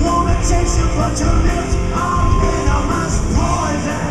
Wanna taste you, blood to lift I've been poison.